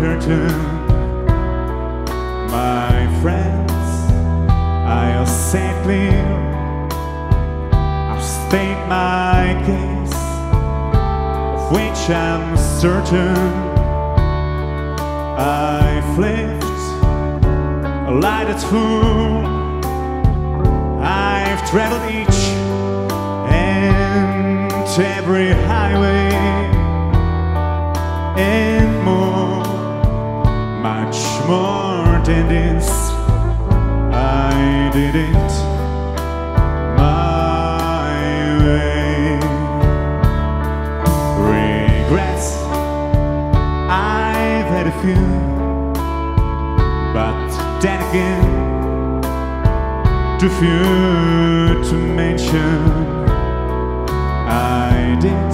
curtain. My friends, I'll say clear. I'll state my case, of which I'm certain. I've lived a that's full. I've traveled each and every highway than. I did it my way. Regrets, I've had a few, but then again, too few to mention. I did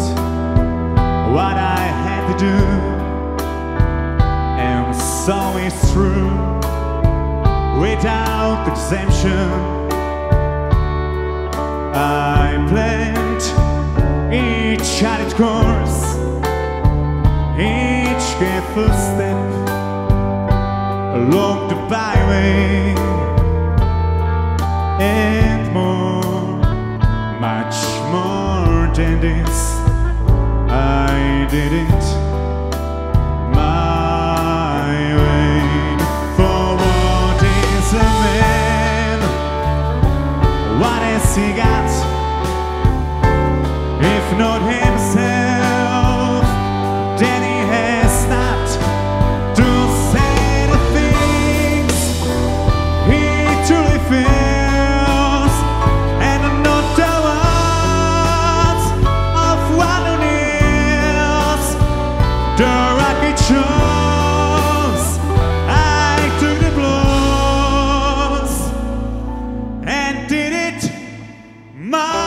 what I had to do, and so it's true without exemption. I planned each charted course, each careful step along the byway, and more, much more than this. I did it What has he got? If not himself My